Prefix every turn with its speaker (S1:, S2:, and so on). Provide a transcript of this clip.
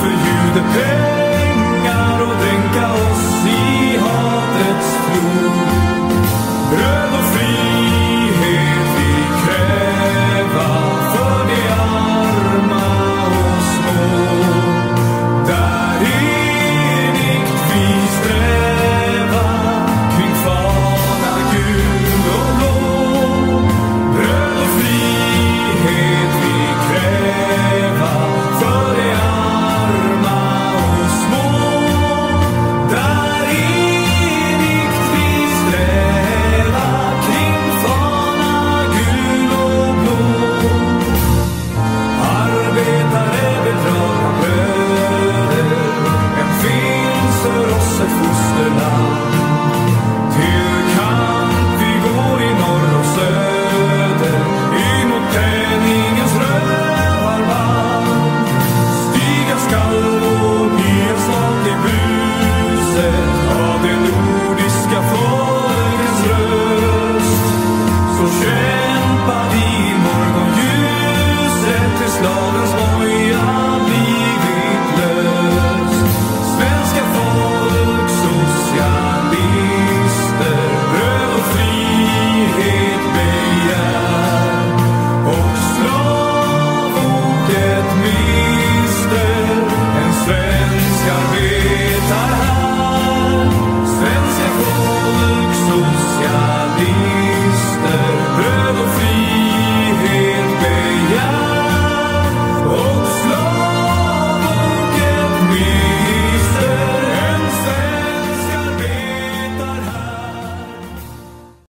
S1: for you to pay.